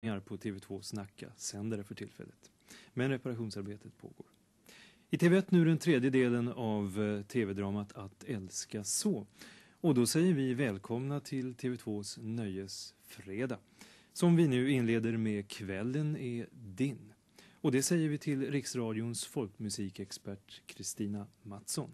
på TV2 Snacka sändare för tillfället. Men reparationsarbetet pågår. I TV1 nu den tredje delen av eh, TV-dramat Att älska så. Och då säger vi välkomna till TV2s Nöjesfredag. Som vi nu inleder med Kvällen är din. Och det säger vi till Riksradions folkmusikexpert Kristina Mattsson.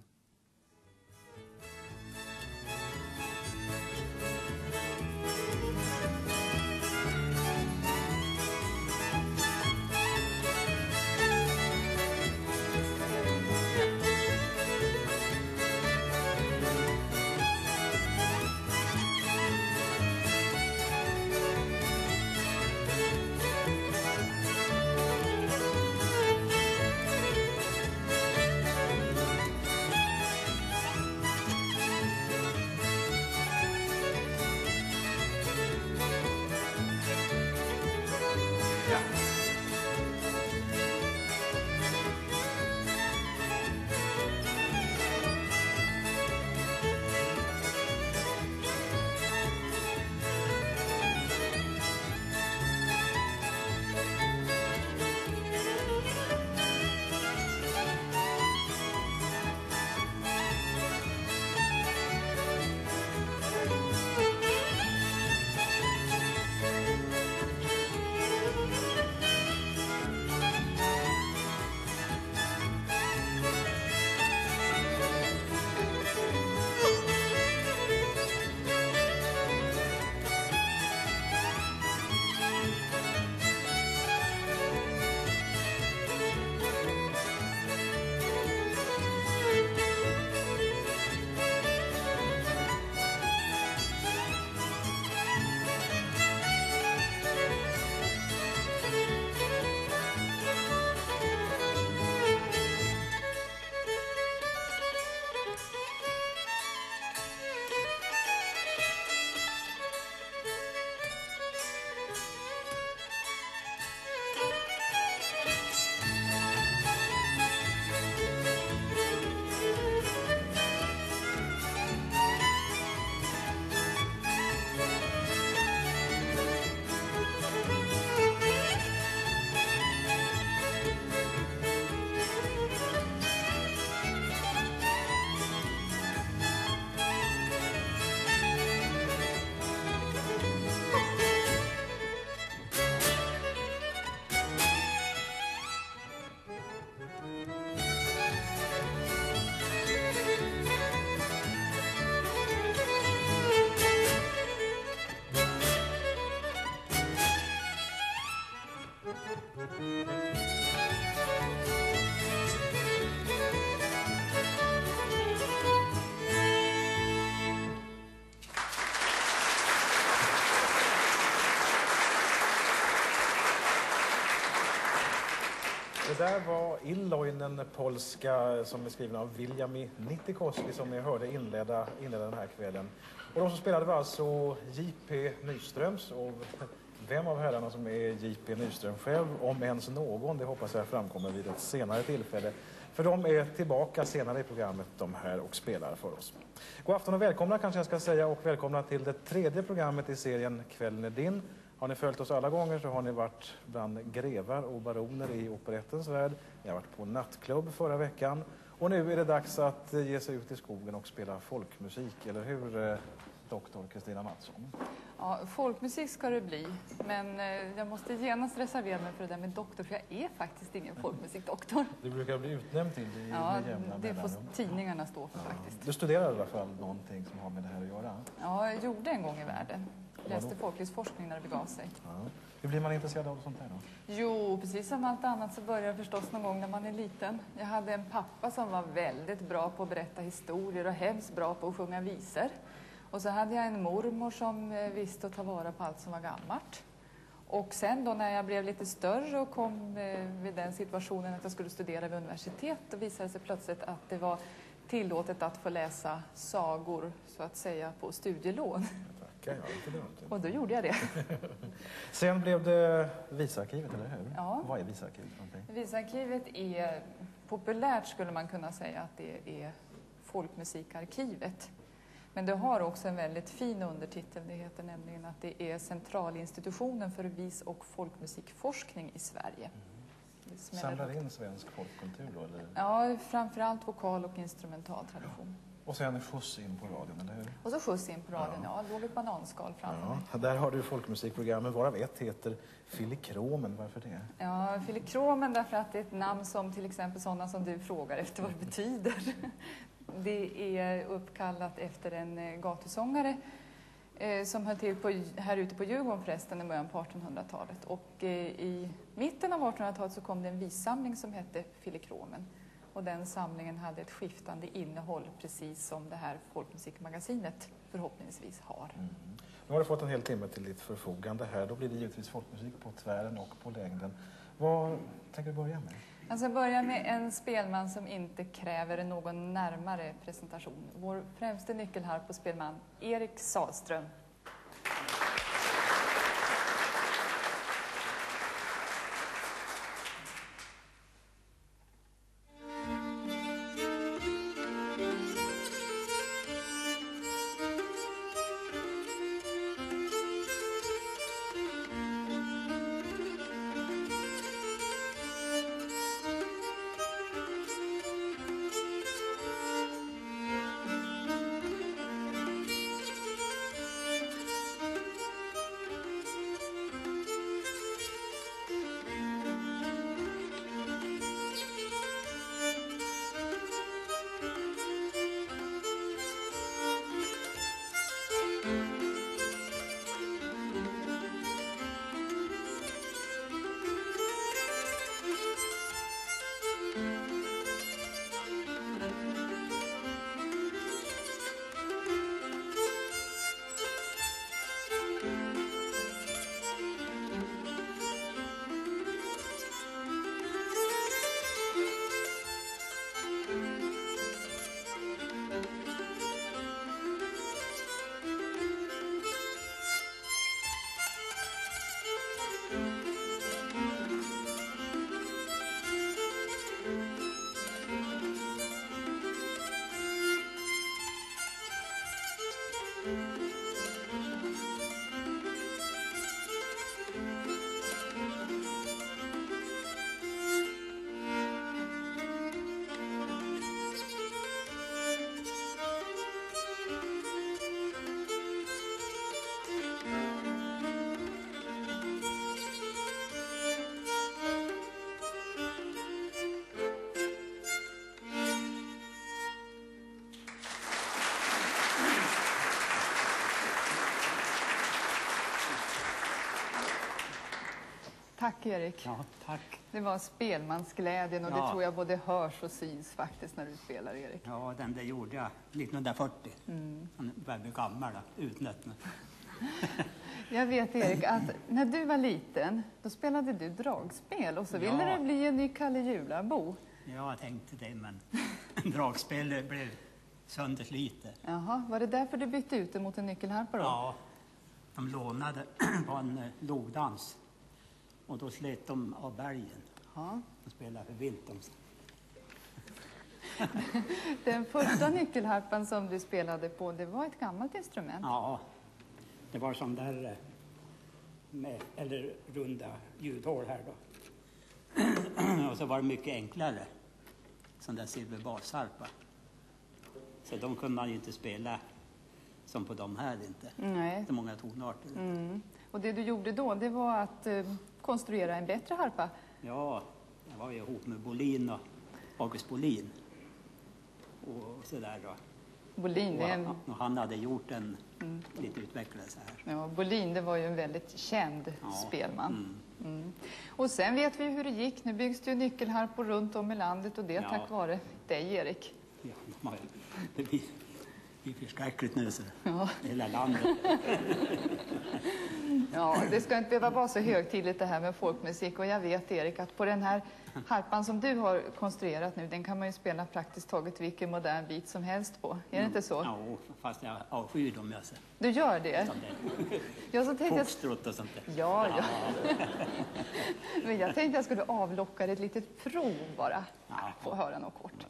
Det där var Illoinen polska som är skriven av Viljami e. Nittikoski som ni hörde inleda, inleda den här kvällen. Och de som spelade var alltså J.P. Nyströms och vem av herrarna som är J.P. Nyström själv, om ens någon, det hoppas jag framkommer vid ett senare tillfälle. För de är tillbaka senare i programmet, de här, och spelar för oss. God afton och välkomna kanske jag ska säga och välkomna till det tredje programmet i serien Kvällen är din. Har ni följt oss alla gånger så har ni varit bland grevar och baroner i operettens värld. Ni har varit på nattklubb förra veckan. Och nu är det dags att ge sig ut i skogen och spela folkmusik, eller hur doktor Kristina Mattsson? Ja, folkmusik ska det bli, men eh, jag måste genast reservera mig för det där med doktor, för jag är faktiskt ingen folkmusikdoktor. Du brukar bli utnämnd till det Ja, med jämna det får tidningarna stå för faktiskt. Du studerar i alla fall någonting som har med det här att göra. Ja, jag gjorde en gång i världen. Läste folklivsforskning när det begav sig. Ja. Hur blir man intresserad av sånt här då? Jo, precis som allt annat så börjar det förstås någon gång när man är liten. Jag hade en pappa som var väldigt bra på att berätta historier och hemskt bra på att sjunga visor. Och så hade jag en mormor som eh, visste att ta vara på allt som var gammalt. Och sen då när jag blev lite större och kom eh, vid den situationen att jag skulle studera vid universitet, då visade det sig plötsligt att det var tillåtet att få läsa sagor, så att säga, på studielån. Tackar, ja, inte dumt. Och då gjorde jag det. Sen blev det Visarkivet, eller hur? Ja. Vad är Visarkivet någonting? Visarkivet är populärt skulle man kunna säga att det är folkmusikarkivet. Men det har också en väldigt fin undertitel. Det heter nämligen att det är Centralinstitutionen för vis och folkmusikforskning i Sverige. Smäller Samlar in svensk folkkultur då? Eller? Ja, framförallt vokal och instrumental tradition. Och sen skjuts in på radion, eller hur? Och så skjuts in på radion, ja. Låg ett bananskal framför mig. Ja, där har du folkmusikprogrammen, varav ett heter Filikromen. Varför det? Ja, filikromen därför att det är ett namn som till exempel sådana som du frågar efter vad det betyder. Det är uppkallat efter en eh, gatusångare eh, som höll till på, här ute på Djurgården förresten i början på 1800-talet. Och eh, i mitten av 1800-talet så kom det en vissamling som hette Filikromen. Och den samlingen hade ett skiftande innehåll precis som det här folkmusikmagasinet förhoppningsvis har. Mm. Nu har du fått en hel timme till ditt förfogande här. Då blir det givetvis folkmusik på tvären och på längden. Vad tänker du börja med? Alltså, jag ska börja med en spelman som inte kräver någon närmare presentation. Vår främste nyckelharp och spelman, Erik Sahlström. Tack Erik. Ja, tack. Det var spelmansglädjen och det Ja. tror jag både hörs och syns faktiskt när du spelar Erik. Ja, den där gjorde jag 1940. Mm. Han börjar bli gammal, utnött nu. Jag vet Erik att när du var liten då spelade du dragspel och så ville Ja. du bli en ny Kalle Jularbo. Ja, jag tänkte det, men dragspelet blev sönderslitet. Jaha, var det därför du bytte ut det mot en nyckelharpa då? Ja, de lånade på en eh, logdans och då slet de av bälgen. Ja. De spelade för vilt. De. Den första nyckelharpan som du spelade på det var ett gammalt instrument. Ja, det var som där eh, med, eller runda ljudhål här då. och så var det mycket enklare, sån där silverbasharpa. Så de kunde man ju inte spela som på de här inte. Nej. Så många tonarter. Mm. Och det du gjorde då det var att eh, konstruera en bättre harpa. Ja, jag var ju ihop med Bolin och August Bolin. Och sådär då. Bolin, Och han, och han hade gjort en lite utvecklad så här. ja, Bolin det var ju en väldigt känd Ja, spelman. mm. Mm. Och sen vet vi hur det gick. Nu byggs det ju nyckelharpor runt om i landet och det Ja. tack vare dig Erik. Ja, det blir, det blir förskräckligt nu så. Ja. Hela landet. Ja, det ska inte behöva vara så högtidligt det här med folkmusik och jag vet Erik att på den här harpan som du har konstruerat nu den kan man ju spela praktiskt taget vilken modern bit som helst på. Är det inte så? Ja, fast jag avskyr dem jag ser. Du gör det? Jag så tänkte jag, Foxtrot och sånt där. ja, ja. Men jag tänkte jag skulle avlocka ett litet prov bara. Ja. Få höra något kort.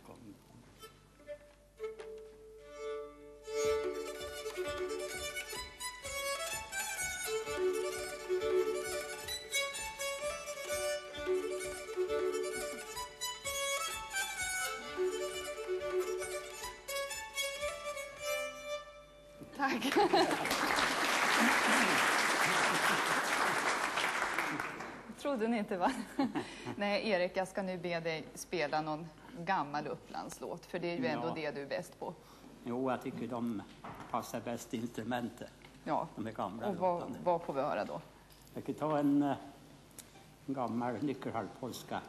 Tack. Trodde ni inte va? Nej, Erik, jag ska nu be dig spela någon gammal Upplandslåt, för det är ju ändå Ja. det du är bäst på. Jo, jag tycker de passar bäst instrumentet, Ja. de är gamla Och vad, låtarna. vad får vi höra då? Jag kan ta en, eh, en gammal nyckelharppolska.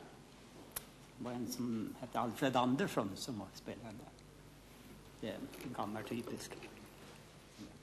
Det var en som hette Alfred Andersson som var spelare där. Det är en gammal typisk.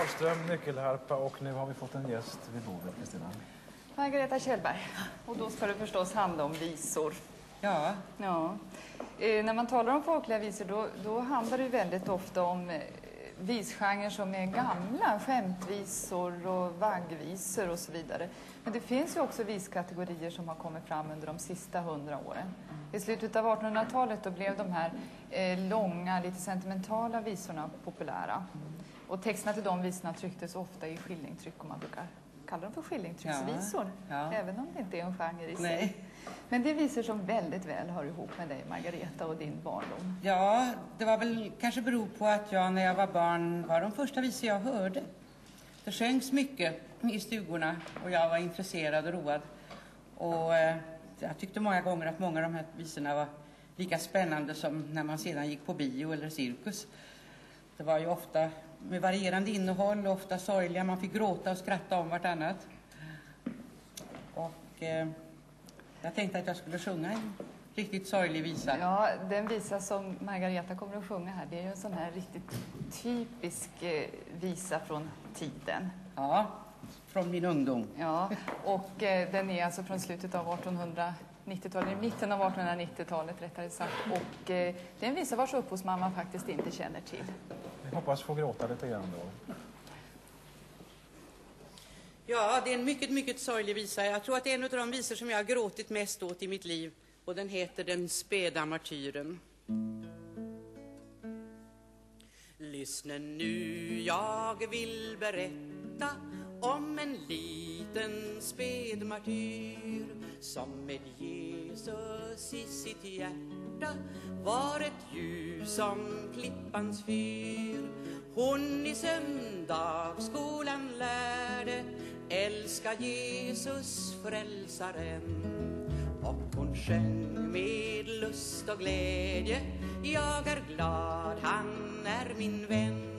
Sahlström, nyckelharpa och nu har vi fått en gäst vid bordet, Kristina. Margareta Kjellberg. Och då ska det förstås handla om visor. Ja, Ja. Eh, när man talar om folkliga visor då, då handlar det väldigt ofta om visgenrer som är gamla, skämtvisor och vaggvisor och så vidare. Men det finns ju också viskategorier som har kommit fram under de sista hundra åren. I slutet av 1800-talet då blev de här eh, långa, lite sentimentala visorna populära. Och texterna till de visorna trycktes ofta i skillingtryck, om man brukar kalla dem för skillingtrycksvisor. Ja, ja. Även om det inte är en genre i sig. nej. Men det är visor som väldigt väl hör ihop med dig, Margareta, och din barndom. Ja, det var väl kanske beror på att jag när jag var barn var de första visor jag hörde. Det sjöngs mycket i stugorna och jag var intresserad och road. Och eh, jag tyckte många gånger att många av de här visorna var lika spännande som när man sedan gick på bio eller cirkus. Det var ju ofta med varierande innehåll och ofta sorgliga. Man fick gråta och skratta om vartannat. Och eh, jag tänkte att jag skulle sjunga en riktigt sorglig visa. Ja, den visa som Margareta kommer att sjunga här, det är ju en sån här riktigt typisk eh, visa från tiden. Ja, från min ungdom. Ja, och eh, den är alltså från slutet av 1890-talet, mitten av 1890-talet rättare sagt. Och eh, det är en visa vars upphovsman man faktiskt inte känner till. Vi hoppas få gråta lite grann då. Ja, det är en mycket, mycket sorglig visa. Jag tror att det är en av de visor som jag har gråtit mest åt i mitt liv. Och den heter Den späda martyren. Lyssna nu, jag vill berätta om en liten späd martyr som med Jesus i sitt hjärta var ett ljus som klippans fyr. Hon i söndagsskolan lärde älska Jesus frälsaren och hon sjöng med lust och glädje. Jag är glad, han är min vän.